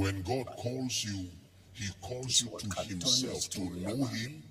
When God calls you, He calls you to can turn your Himself, to know. Him,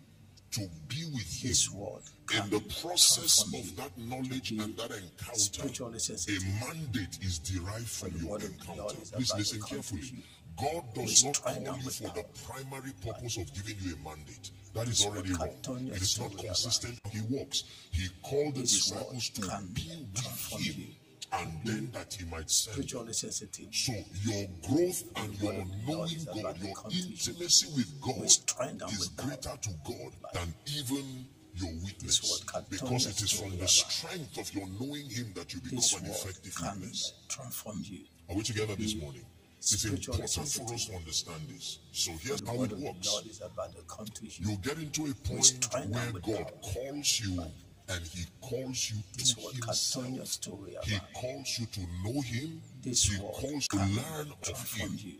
to be with Him. word In the process of that knowledge and that encounter, a mandate is derived from your word of the encounter. Please listen carefully. God does not call you for the primary purpose of giving you a mandate. That is already wrong. can turn your It is not consistent. He works. He called the disciples to be with Him, and then that He might send. Spiritually sensitive. So your growth and your knowing God, your come to you. intimacy with God is greater to God than even your witness. word can turn Because it is from the strength of your knowing Him that you become an effective witness. transform you. Are we together this morning? It's important for us to understand this. So here's how it works. Lord is about to you. You get into a point where God calls you and He calls you This to can turn your Himself. story He calls you to know Him. This He calls you to learn of Him. you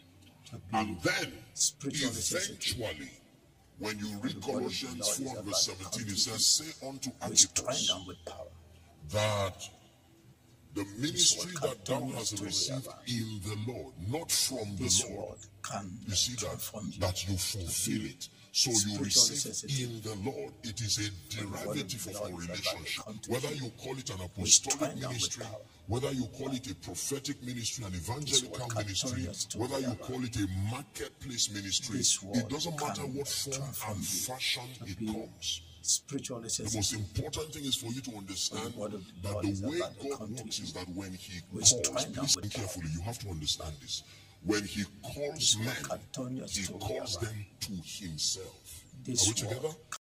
And then, eventually, when you read the word of the Colossians Lord 4 verse 17, come it says, Say unto with strength Archippus and with power. that the ministry that thou hast received in the Lord, not from This the Lord. You see that, that you fulfill it. So you receive in the Lord. It is a derivative of our is about to relationship. Whether you. call it an apostolic ministry, whether you call it a prophetic ministry, an evangelical ministry, turn your story whether you call it a marketplace ministry, it doesn't matter what form and fashion it comes. Spiritually The most important thing is for you to understand that the way God works is that when He calls, strength and please with listen carefully, you have to understand this. When He calls men, can turn your He calls them to Himself. This Are we together?